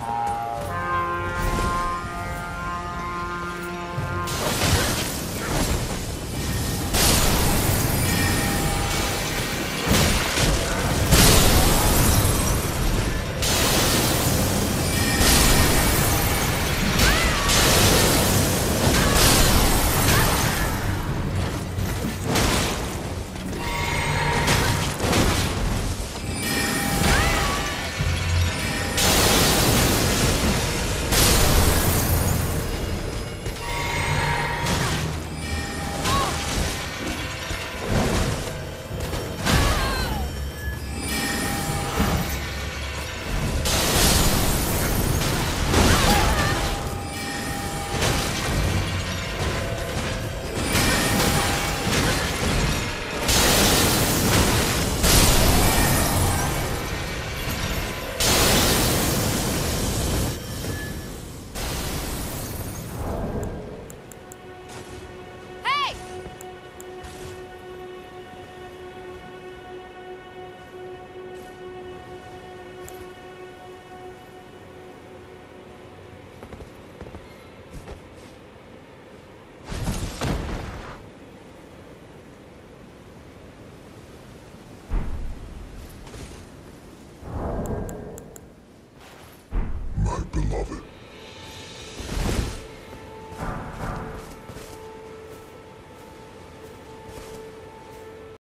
Hey! beloved.